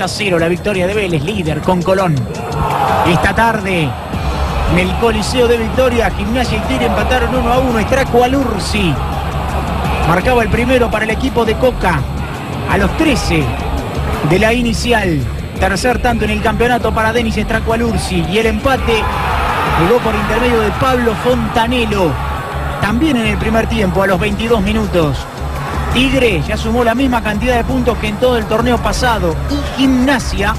a 0 la victoria de Vélez, líder con Colón. Esta tarde, en el Coliseo de Victoria, Gimnasia y Tigre empataron 1 a 1. Estraco Alursi marcaba el primero para el equipo de Coca a los 13 de la inicial. Tercer tanto en el campeonato para Denis Estraco Alursi. Y el empate llegó por intermedio de Pablo Fontanelo. También en el primer tiempo, a los 22 minutos. Tigre ya sumó la misma cantidad de puntos que en todo el torneo pasado. Y Gimnasia